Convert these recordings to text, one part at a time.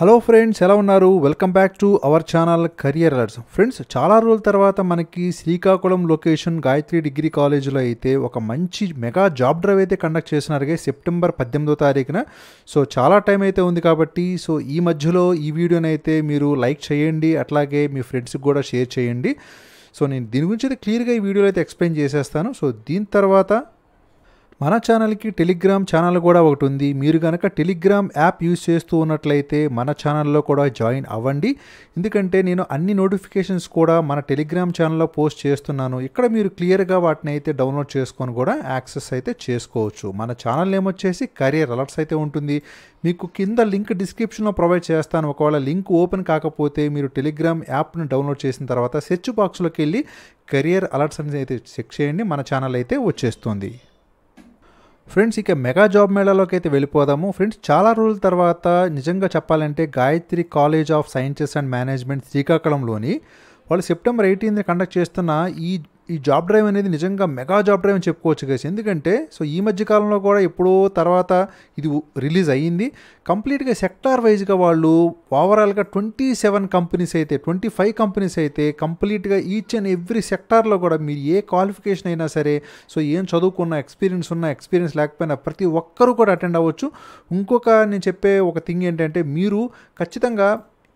Hello friends ఎలా ఉన్నారు? Welcome back to our channel career alerts friends చాలా రోజుల తర్వాత మనకి శ్రీకాకుళం లొకేషన్ గాయత్రి డిగ్రీ కాలేజీలో అయితే ఒక మంచి మెగా జాబ్ డ్రైవ్ అయితే కండక్ట్ చేసినారుగా సెప్టెంబర్ పద్దెనిమిదో తారీఖున. సో చాలా టైం అయితే ఉంది కాబట్టి సో ఈ మధ్యలో ఈ వీడియోని అయితే మీరు లైక్ చేయండి అట్లాగే మీ ఫ్రెండ్స్కి కూడా షేర్ చేయండి. సో నేను దీని గురించి అయితే క్లియర్గా ఈ వీడియోలో అయితే ఎక్స్ప్లెయిన్ చేసేస్తాను. సో దీని తర్వాత మన ఛానల్కి టెలిగ్రామ్ ఛానల్ కూడా ఒకటి ఉంది. మీరు కనుక టెలిగ్రామ్ యాప్ యూజ్ చేస్తూ ఉన్నట్లయితే మన ఛానల్లో కూడా జాయిన్ అవ్వండి. ఎందుకంటే నేను అన్ని నోటిఫికేషన్స్ కూడా మన టెలిగ్రామ్ ఛానల్లో పోస్ట్ చేస్తున్నాను. ఇక్కడ మీరు క్లియర్గా వాటిని అయితే డౌన్లోడ్ చేసుకొని కూడా యాక్సెస్ అయితే చేసుకోవచ్చు. మన ఛానల్ ఏమొచ్చేసి కరియర్ అలర్ట్స్ అయితే ఉంటుంది. మీకు కింద లింక్ డిస్క్రిప్షన్లో ప్రొవైడ్ చేస్తాను. ఒకవేళ లింక్ ఓపెన్ కాకపోతే మీరు టెలిగ్రామ్ యాప్ని డౌన్లోడ్ చేసిన తర్వాత సెర్చ్ బాక్స్లోకి వెళ్ళి కెరియర్ అలర్ట్స్ అనేది అయితే చెక్ చేయండి. మన ఛానల్ అయితే వచ్చేస్తుంది. ఫ్రెండ్స్ ఇక మెగా జాబ్ మేళాలోకి అయితే వెళ్ళిపోదాము. ఫ్రెండ్స్ చాలా రోజుల తర్వాత నిజంగా చెప్పాలంటే Gayatri college of sciences and management శ్రీకాకుళంలోని వాళ్ళు సెప్టెంబర్ ఎయిటీన్త్ కండక్ట్ చేస్తున్న ఈ ఈ జాబ్ డ్రైవ్ అనేది నిజంగా మెగా జాబ్ డ్రైవ్ అని చెప్పుకోవచ్చు గైస్ ఎందుకంటే సో ఈ మధ్య కాలంలో కూడా ఎప్పుడో తర్వాత ఇది రిలీజ్ అయ్యింది. కంప్లీట్గా సెక్టార్ వైజ్గా వాళ్ళు ఓవరాల్గా ట్వంటీ సెవెన్ కంపెనీస్ అయితే ట్వంటీ ఫైవ్ కంపెనీస్ అయితే కంప్లీట్గా ఈచ్ అండ్ ఎవ్రీ సెక్టార్లో కూడా మీరు ఏ క్వాలిఫికేషన్ అయినా సరే సో ఏం చదువుకున్న ఎక్స్పీరియన్స్ ఉన్న ఎక్స్పీరియన్స్ లేకపోయినా ప్రతి ఒక్కరూ కూడా అటెండ్ అవ్వచ్చు. ఇంకొక నేను చెప్పే ఒక థింగ్ ఏంటంటే మీరు ఖచ్చితంగా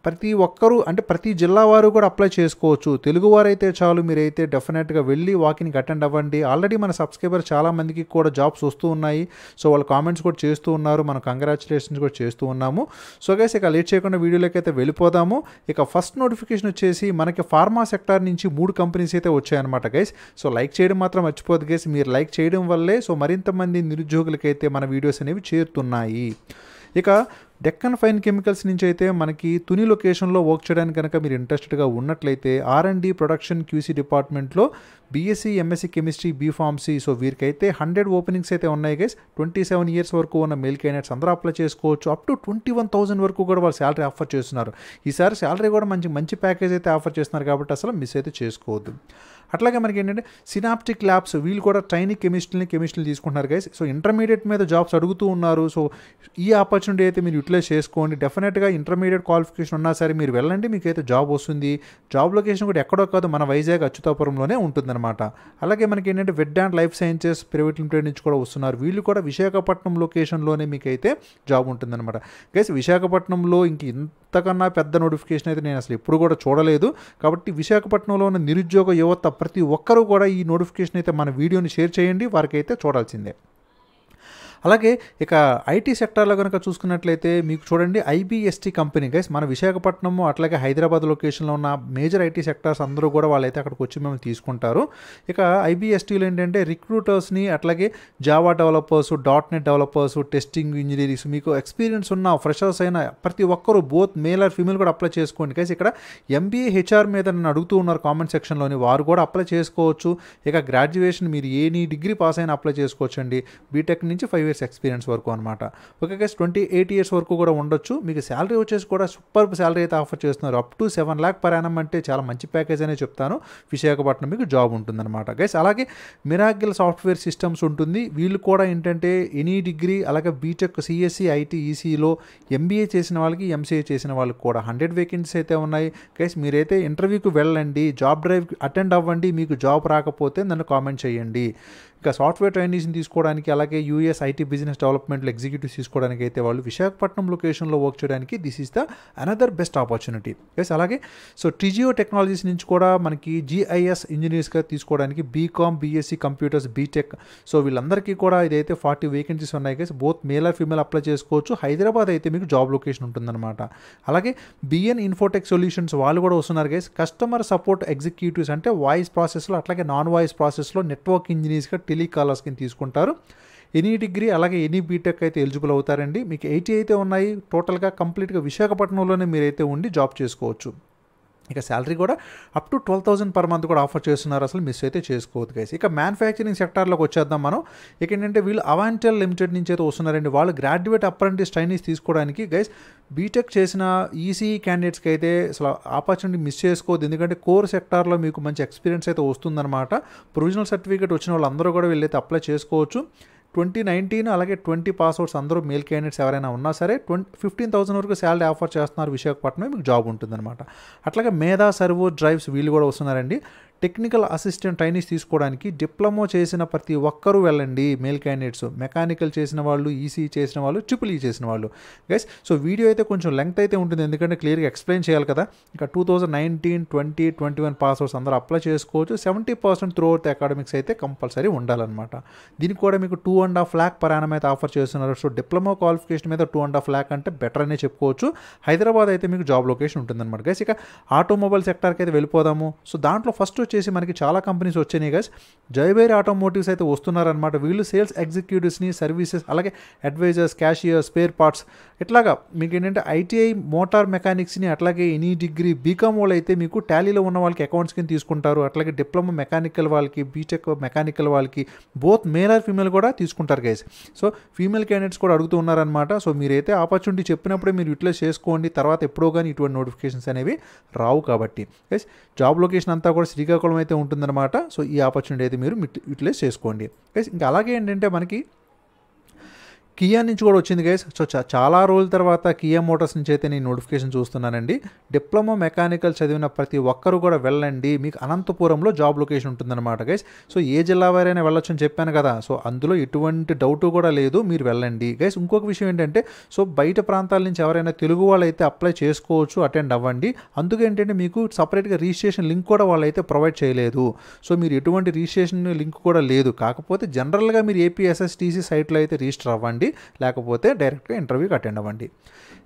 ప్రతి ఒక్కరూ అంటే ప్రతి జిల్లా వారు కూడా అప్లై చేసుకోవచ్చు. తెలుగువారైతే చాలు మీరైతే డెఫినెట్గా వెళ్ళి వాకింగ్కి అటెండ్ అవ్వండి. ఆల్రెడీ మన సబ్స్క్రైబర్ చాలామందికి కూడా జాబ్స్ వస్తూ ఉన్నాయి. సో వాళ్ళు కామెంట్స్ కూడా చేస్తూ ఉన్నారు. మనం కంగ్రాచులేషన్స్ కూడా చేస్తూ ఉన్నాము. సో గైస్ ఇక లేట్ చేయకుండా వీడియోలోకి అయితే వెళ్ళిపోదాము. ఇక ఫస్ట్ నోటిఫికేషన్ వచ్చేసి మనకి ఫార్మా సెక్టార్ నుంచి మూడు కంపెనీస్ అయితే వచ్చాయన్నమాట గైస్ సో లైక్ చేయడం మాత్రం మర్చిపోదు గైస్ మీరు లైక్ చేయడం వల్లే సో మరింత మంది నిరుద్యోగులకైతే మన వీడియోస్ అనేవి చేరుతున్నాయి. ఇక డెక్కన్ ఫైన్ కెమికల్స్ నుంచి అయితే మనకి తుని లొకేషన్లో వర్క్ చేయడానికి కనుక మీరు ఇంట్రెస్టెడ్గా ఉన్నట్లయితే R and D production QC డిపార్ట్మెంట్లో BSc MSc chemistry B pharmacy so వీరికైతే hundred openings అయితే ఉన్నాయి గైస్ ట్వంటీ సెవెన్ ఇయర్స్ వరకు ఉన్న మెయిల్ క్యాండిడేట్స్ అందరూ అప్లై చేసుకోవచ్చు. Up to twenty one thousand వరకు కూడా వాళ్ళు శాలరీ ఆఫర్ చేస్తున్నారు. ఈసారి శాలరీ కూడా మంచి మంచి ప్యాకేజ్ అయితే ఆఫర్ చేస్తున్నారు కాబట్టి అసలు మిస్ అయితే చేసుకోవద్దు. అట్లాగే మనకి ఏంటంటే సినాప్టిక్ ల్యాబ్స్ వీళ్ళు కూడా ట్రైనింగ్ కెమిస్ట్రీని కెమిస్ట్రీని తీసుకుంటున్నారు గైస్ సో ఇంటర్మీడియట్ మీద జాబ్స్ అడుగుతూ ఉన్నారు. సో ఈ ఆపర్చునిటీ అయితే మీరు యూటిలైజ్ చేసుకోండి. డెఫినెట్గా ఇంటర్మీడియట్ క్వాలిఫికేషన్ ఉన్నా సరే మీరు వెళ్ళండి మీకు అయితే జాబ్ వస్తుంది. జాబ్ లొకేషన్ కూడా ఎక్కడో కాదు మన వైజాగ్ అచ్యుతాపురంలోనే ఉంటుందన్నమాట. అలాగే మనకి ఏంటంటే వెడ్ and life sciences private limited నుంచి కూడా వస్తున్నారు. వీళ్ళు కూడా విశాఖపట్నం లొకేషన్లోనే మీకు అయితే జాబ్ ఉంటుందన్నమాట. గైస్ విశాఖపట్నంలో ఇంక ఇంతకన్నా పెద్ద నోటిఫికేషన్ అయితే నేను అసలు ఎప్పుడు కూడా చూడలేదు. కాబట్టి విశాఖపట్నంలో ఉన్న నిరుద్యోగ యువత ప్రతి ఒక్కరూ కూడా ఈ నోటిఫికేషన్ అయితే మన వీడియోని షేర్ చేయండి. వారికైతే చూడాల్సిందే. అలాగే ఇక ఐటీ సెక్టార్లో కనుక చూసుకున్నట్లయితే మీకు చూడండి ఐబిఎస్టీ కంపెనీ గైస్ మన విశాఖపట్నం అట్లాగే హైదరాబాద్ లొకేషన్లో ఉన్న మేజర్ ఐటీ సెక్టార్స్ అందరూ కూడా వాళ్ళైతే అక్కడికి వచ్చి మేము తీసుకుంటారు. ఇక ఐబిఎస్టీలో ఏంటంటే రిక్రూటర్స్ని అట్లాగే Java developers dot net developers testing engineerings మీకు ఎక్స్పీరియన్స్ ఉన్న ఫ్రెషర్స్ అయిన ప్రతి ఒక్కరూ బోత్ మేల్ ఆర్ ఫీమేల్ కూడా అప్లై చేసుకోండి. గైస్ ఇక్కడ ఎంబీఏ హెచ్ఆర్ మీద నన్ను అడుగుతూ ఉన్నారు కామెంట్ సెక్షన్లోని వారు కూడా అప్లై చేసుకోవచ్చు. ఇక గ్రాడ్యుయేషన్ మీరు ఏని డిగ్రీ పాస్ అయినా అప్లై చేసుకోవచ్చు అండి బీటెక్ నుంచి ఫైవ్ ఇయర్స్ ఎక్స్పీరియన్స్ వరకు అనమాట okay guys twenty eight years వరకు కూడా ఉండొచ్చు. మీకు శాలరీ వచ్చేసి కూడా సూపర్ శాలరీ అయితే ఆఫర్ చేస్తున్నారు. Up to seven lakh per annum అంటే చాలా మంచి ప్యాకేజ్ అనే చెప్తాను. విశాఖపట్నం మీకు జాబ్ ఉంటుందన్నమాట. గైస్ అలాగే మిరాకిల్ సాఫ్ట్వేర్ సిస్టమ్స్ ఉంటుంది. వీళ్ళు కూడా ఏంటంటే ఎనీ డిగ్రీ అలాగే బీటెక్ సిఎస్సి ఐటీ ఈసీలో ఎంబీఏ చేసిన వాళ్ళకి ఎంసీఏ చేసిన వాళ్ళకి కూడా హండ్రెడ్ వేకెన్సీస్ అయితే ఉన్నాయి. గైస్ మీరైతే ఇంటర్వ్యూకి వెళ్ళండి జాబ్ డ్రైవ్ అటెండ్ అవ్వండి మీకు జాబ్ రాకపోతే నన్ను కామెంట్ చేయండి. ఇంకా సాఫ్ట్వేర్ ట్రైనీస్ని తీసుకోవడానికి అలాగే యూఎస్ ఐటీ బిజినెస్ డెవలప్మెంట్లో ఎగ్జిక్యూటివ్స్ తీసుకోవడానికి అయితే వాళ్ళు విశాఖపట్నం లొకేషన్లో వర్క్ చేయడానికి this is the another best opportunity yes అలాగే సో టిజియో టెక్నాలజీస్ నుంచి కూడా మనకి జిఐఎస్ ఇంజనీర్స్గా తీసుకోవడానికి BCom BSc computers BTech so వీళ్ళందరికీ కూడా ఇదైతే ఫార్టీ వేకెన్సీస్ ఉన్నాయి guys both male or female apply చేసుకోవచ్చు. హైదరాబాద్ అయితే మీకు జాబ్ లొకేషన్ ఉంటుందన్నమాట. అలాగే బిఎన్ ఇన్ఫోటెక్ సొల్యూషన్స్ వాళ్ళు కూడా వస్తున్నారు గైస్ కస్టమర్ సపోర్ట్ ఎగ్జిక్యూటివ్స్ అంటే వాయిస్ ప్రాసెస్లో అట్లాగే నాన్ వాయిస్ ప్రాసెస్లో నెట్వర్క్ ఇంజనీర్స్గా టెలికాలర్స్కి తీసుకుంటారు. ఎనీ డిగ్రీ అలాగే ఎనీ బీటెక్ అయితే ఎలిజిబుల్ అవుతారండి. మీకు ఎయిటీ అయితే ఉన్నాయి. టోటల్గా కంప్లీట్గా విశాఖపట్నంలోనే మీరైతే ఉండి జాబ్ చేసుకోవచ్చు. ఇక శాలరీ కూడా up to twelve thousand per month కూడా ఆఫర్ చేస్తున్నారు. అసలు మిస్ అయితే చేసుకోవద్దు గైస్ ఇక మ్యానుఫ్యాక్చరింగ్ సెక్టార్లోకి వచ్చేద్దాం మనం. ఇక ఏంటంటే వీళ్ళు అవాంటల్ లిమిటెడ్ నుంచి అయితే వస్తున్నారండి. వాళ్ళు గ్రాడ్యుయేట్ అప్రెంటిస్ ట్రైనీస్ తీసుకోవడానికి గైస్ బీటెక్ చేసిన ఈసీ క్యాండిడేట్స్కి అయితే అసలు ఆపర్చునిటీ మిస్ చేసుకోవద్దు. ఎందుకంటే కోర్ సెక్టార్లో మీకు మంచి ఎక్స్పీరియన్స్ అయితే వస్తుందన్నమాట. ప్రొవిజనల్ సర్టిఫికేట్ వచ్చిన వాళ్ళందరూ కూడా వీళ్ళైతే అప్లై చేసుకోవచ్చు. ట్వంటీ నైన్టీన్ అలాగే ట్వంటీ పాస్అవుట్స్ అందరూ మేల్ క్యాండిడేట్స్ ఎవరైనా ఉన్నా సరే ట్వంటీ ఫిఫ్టీన్ థౌసండ్ వరకు శాలరీ ఆఫర్ చేస్తున్నారు విశాఖపట్నం మీకు జాబ్ ఉంటుందన్నమాట. అట్లాగే మేధా సర్వో డ్రైవ్స్ వీళ్ళు కూడా వస్తున్నారండి. టెక్నికల్ అసిస్టెంట్ ట్రైనీస్ తీసుకోవడానికి డిప్లొమా చేసిన ప్రతి ఒక్కరూ వెళ్ళండి. Male candidates. మెకానికల్ చేసిన వాళ్ళు ఈసీ చేసిన వాళ్ళు ట్రిపుల్ ఈ చేసిన వాళ్ళు. గైస్ సో వీడియో అయితే కొంచెం లెంగ్త్ అయితే ఉంటుంది. ఎందుకంటే క్లియర్గా ఎక్స్ప్లెయిన్ చేయాలి కదా. ఇంకా two thousand nineteen twenty twenty one pass outs అందరూ అప్లై చేసుకోవచ్చు. Seventy percent through out academics అయితే కంపల్సరీ ఉండాలన్నమాట. దీనికి కూడా మీకు two and half lakh per annum అయితే ఆఫర్ చేస్తున్నారు. సో డిప్లొమా క్వాలిఫికేషన్ మీద టూ అండ్ హాఫ్ ల్యాక్ అంటే బెటర్ అనే చెప్పుకోవచ్చు. హైదరాబాద్ అయితే మీకు జాబ్ లొకేషన్ ఉంటుందన్నమాట. గైస్ ఇక ఆటోమొబైల్ సెక్టర్కి అయితే వెళ్ళిపోదాము. సో దాంట్లో ఫస్ట్ వచ్చేసి మనకి చాలా కంపెనీస్ వచ్చినాయి గైస్ జైబైర్ ఆటోమోటివ్స్ అయితే వస్తున్నారనమాట వీళ్ళు సేల్స్ ఎగ్జిక్యూటివ్స్ని సర్వీసెస్ అలాగే అడ్వైజర్స్ క్యాషియర్ స్పేర్ పార్ట్స్ ఇట్లాగా మీకు ఏంటంటే ఐటీఐ మోటార్ మెకానిక్స్ని అట్లాగే ఎనీ డిగ్రీ బీకామ్ వాళ్ళు అయితే మీకు టాలీలో ఉన్న వాళ్ళకి అకౌంట్స్ కింద తీసుకుంటారు. అట్లాగే డిప్లొమా మెకానికల్ వాళ్ళకి బీటెక్ మెకానికల్ వాళ్ళకి బోత్ మేల్ ఆర్ ఫీమేల్ కూడా తీసుకుంటారు గైస్ సో ఫీమేల్ క్యాండిడేట్స్ కూడా అడుగుతూ ఉన్నారనమాట సో మీరైతే ఆపర్చునిటీ చెప్పినప్పుడే మీరు యూటిలైజ్ చేసుకోండి. తర్వాత ఎప్పుడో కానీ ఇటువంటి నోటిఫికేషన్స్ అనేవి రావు కాబట్టి. గైస్ జాబ్ లొకేషన్ అంతా కూడా శ్రీకాకుళం అయితే ఉంటుందన్నమాట. సో ఈ ఆపర్చునిటీ అయితే మీరు యూటిలైజ్ చేసుకోండి. ఇంకా అలాగే ఏంటంటే మనకి కియా నుంచి కూడా వచ్చింది గైస్ సో చాలా రోజుల తర్వాత కియా మోటార్స్ నుంచి అయితే నేను నోటిఫికేషన్ చూస్తున్నానండి. డిప్లొమా మెకానికల్ చదివిన ప్రతి ఒక్కరు కూడా వెళ్ళండి. మీకు అనంతపురంలో జాబ్ లొకేషన్ ఉంటుందన్నమాట గైస్ సో ఏ జిల్లా వారైనా వెళ్ళొచ్చు అని చెప్పాను కదా. సో అందులో ఎటువంటి డౌట్ కూడా లేదు. మీరు వెళ్ళండి. గైస్ ఇంకొక విషయం ఏంటంటే సో బయట ప్రాంతాల నుంచి ఎవరైనా తెలుగు వాళ్ళు అయితే అప్లై చేసుకోవచ్చు అటెండ్ అవ్వండి. అందుకే ఏంటంటే మీకు సపరేట్గా రిజిస్ట్రేషన్ లింక్ కూడా వాళ్ళు అయితే ప్రొవైడ్ చేయలేదు. సో మీరు ఎటువంటి రిజిస్ట్రేషన్ లింక్ కూడా లేదు. కాకపోతే జనరల్గా మీరు ఏపీఎస్ఎస్టీసీ సైట్లో అయితే రిజిస్టర్ అవ్వండి. లేకపోతే డైరెక్ట్గా ఇంటర్వ్యూకి అటెండ్ అవ్వండి.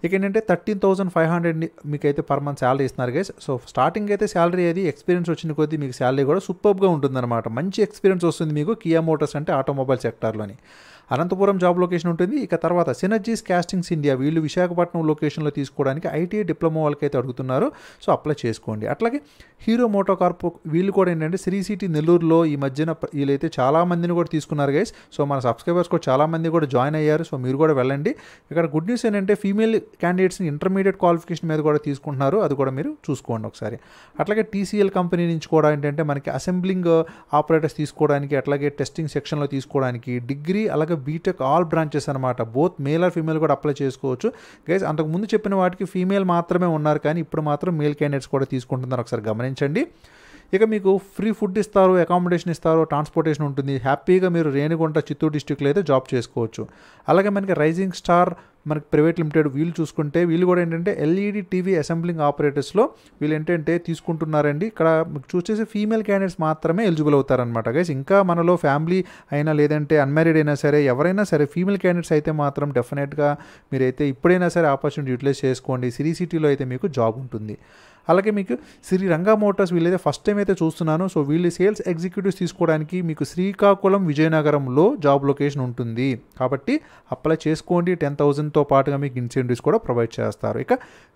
ఇక ఏంటంటే థర్టీన్ థౌసండ్ ఫైవ్ హండ్రెడ్ మీకైతే పర్ మంత్ శాలరీ ఇస్తున్నారు గైస్ సో స్టార్టింగ్ అయితే శాలరీ అది ఎక్స్పీరియన్స్ వచ్చిన కొద్దీ మీకు శాలరీ కూడా సూపర్గా ఉంటుందన్నమాట. మంచి ఎక్స్పీరియన్స్ వస్తుంది మీకు కియా మోటార్స్ అంటే ఆటోమొబైల్ సెక్టార్లోని. అనంతపురం జాబ్ లొకేషన్ ఉంటుంది. ఇక తర్వాత సినర్జీస్ కాస్టింగ్స్ ఇండియా వీళ్ళు విశాఖపట్నం లొకేషన్లో తీసుకోవడానికి ఐటీఐ డిప్లొమా వాళ్ళకైతే అడుగుతున్నారు. సో అప్లై చేసుకోండి. అట్లాగే హీరో మోటో కార్ప్ వీళ్ళు కూడా ఏంటంటే శ్రీ సిటీ నెల్లూరులో ఈ మధ్యన వీళ్ళైతే చాలా మందిని కూడా తీసుకున్నారు గైస్ సో మన సబ్స్క్రైబర్స్ కూడా చాలా మంది కూడా జాయిన్ అయ్యారు. సో మీరు కూడా వెళ్ళండి. ఇక్కడ గుడ్ న్యూస్ ఏంటంటే ఫీమేల్ క్యాండిడేట్స్ని ఇంటర్మీడియట్ క్వాలిఫికేషన్ మీద కూడా తీసుకుంటున్నారు. అది కూడా మీరు చూసుకోండి ఒకసారి. అట్లాగే టీసీఎల్ కంపెనీ నుంచి కూడా ఏంటంటే మనకి అసెంబ్లింగ్ ఆపరేటర్స్ uh, తీసుకోవడానికి అట్లాగే టెస్టింగ్ సెక్షన్లో తీసుకోవడానికి డిగ్రీ అలాగే బీటెక్ ఆల్ బ్రాంచెస్ అనమాట బోత్ మేల్ ఆర్ ఫీమేల్ కూడా అప్లై చేసుకోవచ్చు. గైస్ అంతకు ముందు చెప్పిన వాటికి ఫీమేల్ మాత్రమే ఉన్నారు కానీ ఇప్పుడు మాత్రం మేల్ క్యాండిడేట్స్ కూడా తీసుకుంటున్నారు ఒకసారి గమనించండి. ఇక మీకు ఫ్రీ ఫుడ్ ఇస్తారు అకామిడేషన్ ఇస్తారు ట్రాన్స్పోర్టేషన్ ఉంటుంది. హ్యాపీగా మీరు రేణిగుంట చిత్తూరు డిస్టిక్లో అయితే జాబ్ చేసుకోవచ్చు. అలాగే మనకి రైజింగ్ స్టార్ మనకి ప్రైవేట్ లిమిటెడ్ వీళ్ళు చూసుకుంటే వీళ్ళు కూడా ఏంటంటే ఎల్ఈడి టీవీ అసెంబ్లింగ్ ఆపరేటర్స్లో వీళ్ళు ఏంటంటే తీసుకుంటున్నారండి. ఇక్కడ మీకు చూసేసి ఫీమేల్ క్యాండిడేట్స్ మాత్రమే ఎలిజిబుల్ అవుతారనమాట గైస్ ఇంకా మనలో ఫ్యామిలీ అయినా లేదంటే అన్మ్యారీడ్ అయినా సరే ఎవరైనా సరే ఫీమేల్ క్యాండిడేట్స్ అయితే మాత్రం డెఫినెట్గా మీరైతే ఇప్పుడైనా సరే ఆపర్చునిటీ యూటిలైజ్ చేసుకోండి. సిరీ సిటీలో అయితే మీకు జాబ్ ఉంటుంది. అలాగే మీకు శ్రీ రంగా మోటార్స్ వీళ్ళైతే ఫస్ట్ టైం అయితే చూస్తున్నాను. సో వీళ్ళు సేల్స్ ఎగ్జిక్యూటివ్స్ తీసుకోవడానికి మీకు శ్రీకాకుళం విజయనగరంలో జాబ్ లొకేషన్ ఉంటుంది. కాబట్టి అప్లై చేసుకోండి. టెన్ థౌసండ్తో పాటుగా మీకు ఇన్సెంటివ్స్ కూడా ప్రొవైడ్ చేస్తారు. ఇక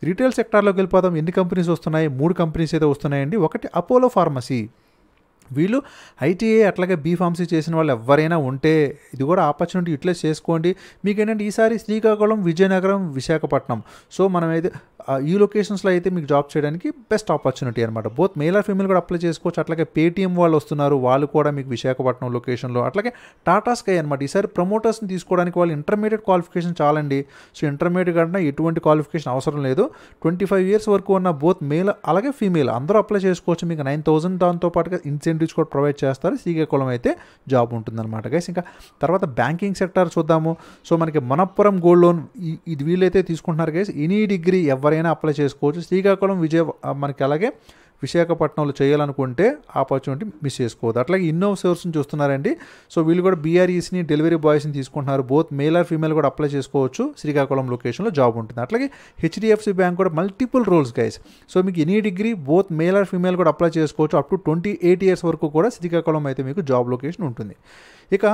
రీటైల్ సెక్టార్లోకి వెళ్ళిపోదాం. ఎన్ని కంపెనీస్ వస్తున్నాయి? మూడు కంపెనీస్ అయితే వస్తున్నాయండి. ఒకటి అపోలో ఫార్మసీ వీళ్ళు ఐటీఐ అట్లాగే బీఫార్మసీ చేసిన వాళ్ళు ఎవరైనా ఉంటే ఇది కూడా ఆపర్చునిటీ యూటిలైజ్ చేసుకోండి. మీకు ఏంటంటే ఈసారి శ్రీకాకుళం విజయనగరం విశాఖపట్నం. సో మనం అయితే ఈ లొకేషన్స్లో అయితే మీకు జాబ్ చేయడానికి బెస్ట్ ఆపర్చునిటీ అనమాట బోత్ మేల్ ఆర్ ఫీమేల్ కూడా అప్లై చేసుకోవచ్చు. అట్లాగే పేటీఎం వాళ్ళు వస్తున్నారు. వాళ్ళు కూడా మీకు విశాఖపట్నం లొకేషన్లో అట్లాగే టాటా స్కై అనమాట ఈసారి ప్రమోటర్స్ని తీసుకోవడానికి వాళ్ళు ఇంటర్మీడియట్ క్వాలిఫికేషన్ చాలండి. సో ఇంటర్మీడియట్ కన్నా ఎటువంటి క్వాలిఫికేషన్ అవసరం లేదు. ట్వంటీ ఫైవ్ ఇయర్స్ వరకు ఉన్న బోత్ మేల్ అలాగే ఫీమేల్ అందరూ అప్లై చేసుకోవచ్చు. మీకు నైన్ థౌసండ్ దాంతో పాటుగా ఇన్సెంటివ్స్ కూడా ప్రొవైడ్ చేస్తారు. శ్రీకాకుళం అయితే జాబ్ ఉంటుందన్నమాట. గైస్ ఇంకా తర్వాత బ్యాంకింగ్ సెక్టర్ చూద్దాము. సో మనకి మనప్పురం గోల్డ్ లోన్ ఇది వీళ్ళైతే తీసుకుంటున్నారు. గైస్ ఎనీ డిగ్రీ ఎవరైనా అప్లై చేసుకోవచ్చు. శ్రీకాకుళం విజయ మనకి అలాగే విశాఖపట్నంలో చేయాలనుకుంటే ఆపర్చునిటీ మిస్ చేసుకోవద్దు. అట్లాగే ఇన్నో సోర్స్ని చూస్తున్నారండి. సో వీళ్ళు కూడా బీఆర్ఈస్ని డెలివరీ బాయ్స్ని తీసుకుంటున్నారు. బోత్ మేల్ ఆర్ ఫీమేల్ కూడా అప్లై చేసుకోవచ్చు. శ్రీకాకుళం లొకేషన్లో జాబ్ ఉంటుంది. అట్లాగే హెచ్డిఎఫ్సి బ్యాంక్ కూడా మల్టిపుల్ రోల్స్ గైస్ సో మీకు any degree both male or female కూడా అప్లై చేసుకోవచ్చు. Up to twenty eight years వరకు కూడా శ్రీకాకుళం అయితే మీకు జాబ్ లొకేషన్ ఉంటుంది. ఇక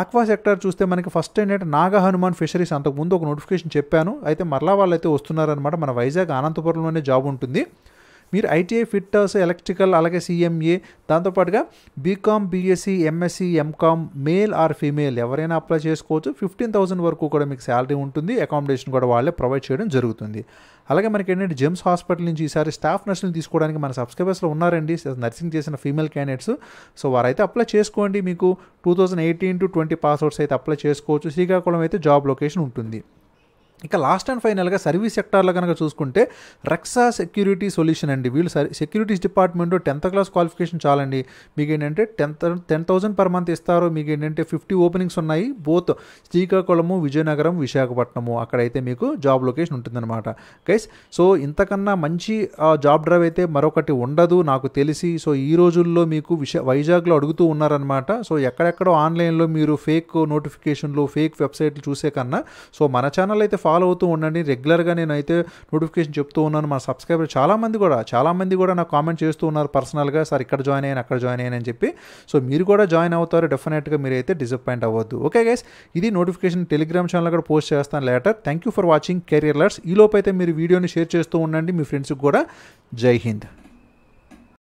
ఆక్వా సెక్టర్ చూస్తే మనకి ఫస్ట్ ఏంటంటే నాగ హనుమాన్ ఫిషరీస్ అంతకుముందు ఒక నోటిఫికేషన్ చెప్పాను. అయితే మరలా వాళ్ళు అయితే వస్తున్నారనమాట మన వైజాగ్ అనంతపురంలోనే జాబ్ ఉంటుంది. మీరు ఐటీఐ ఫిట్టర్స్ ఎలక్ట్రికల్ అలాగే సిఎంఏ దాంతోపాటుగా BCom BSc MSc MCom male or female ఎవరైనా అప్లై చేసుకోవచ్చు. ఫిఫ్టీన్ థౌసండ్ వరకు కూడా మీకు శాలరీ ఉంటుంది. అకామిడేషన్ కూడా వాళ్ళే ప్రొవైడ్ చేయడం జరుగుతుంది. అలాగే మనకి ఏంటంటే జెమ్స్ హాస్పిటల్ నుంచి ఈసారి స్టాఫ్ నర్సులు తీసుకోవడానికి మన సబ్స్క్రైబర్స్లో ఉన్నారండి. నర్సింగ్ చేసిన ఫీమేల్ క్యాండిడేట్స్ సో వారైతే అప్లై చేసుకోండి. మీకు two thousand eighteen to twenty passouts అయితే అప్లై చేసుకోవచ్చు. శ్రీకాకుళం అయితే జాబ్ లొకేషన్ ఉంటుంది. ఇక లాస్ట్ అండ్ ఫైనల్గా సర్వీస్ సెక్టార్లో కనుక చూసుకుంటే రక్సా సెక్యూరిటీ సొల్యూషన్ అండి. వీళ్ళు securities department tenth class qualification చాలండి. మీకు ఏంటంటే tenth ten thousand per month ఇస్తారు మీకు ఏంటంటే ఫిఫ్టీ ఓపెనింగ్స్ ఉన్నాయి. బోత్ శ్రీకాకుళము విజయనగరం విశాఖపట్నము. అక్కడైతే మీకు జాబ్ లొకేషన్ ఉంటుందన్నమాట. గైస్ సో ఇంతకన్నా మంచి జాబ్ డ్రైవ్ అయితే మరొకటి ఉండదు నాకు తెలిసి. సో ఈ రోజుల్లో మీకు విశా వైజాగ్లో అడుగుతూ ఉన్నారనమాట సో ఎక్కడెక్కడో ఆన్లైన్లో మీరు ఫేక్ నోటిఫికేషన్లు ఫేక్ వెబ్సైట్లు చూసే కన్నా సో మన ఛానల్ అయితే ఫాలో ఫాలో అవుతూ ఉండండి. రెగ్యులర్గా నేనైతే నోటిఫికేషన్ చెప్తూ ఉన్నాను మా సబ్స్క్రైబర్ చాలామంది కూడా చాలామంది కూడా నాకు కామెంట్ చేస్తూ ఉన్నారు పర్సనల్గా సార్ ఇక్కడ జాయిన్ అయ్యాను అక్కడ జాయిన్ అయ్యాను అని చెప్పి. సో మీరు కూడా జాయిన్ అవుతారు. డెఫినెట్గా మీరు అయితే డిసప్పాయింట్ అవ్వద్దు. ఓకే గైస్ ఇది నోటిఫికేషన్ టెలిగ్రామ్ ఛానల్ కూడా పోస్ట్ చేస్తాను later. Thank you for watching. Career లర్స్ ఈ లోపు అయితే మీరు వీడియోని షేర్ చేస్తూ ఉండండి. మీ ఫ్రెండ్స్కి కూడా. జై హింద్.